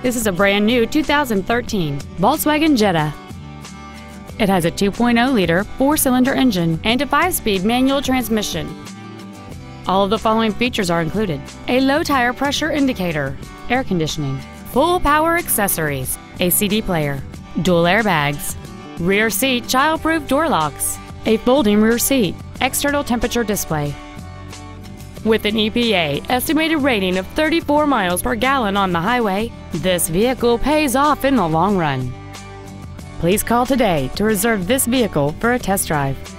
This is a brand new 2013 Volkswagen Jetta. It has a 2.0-liter four-cylinder engine and a five-speed manual transmission. All of the following features are included. A low tire pressure indicator, air conditioning, full power accessories, a CD player, dual airbags, rear seat child-proof door locks, a folding rear seat, external temperature display, with an EPA estimated rating of 34 miles per gallon on the highway, this vehicle pays off in the long run. Please call today to reserve this vehicle for a test drive.